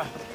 제발.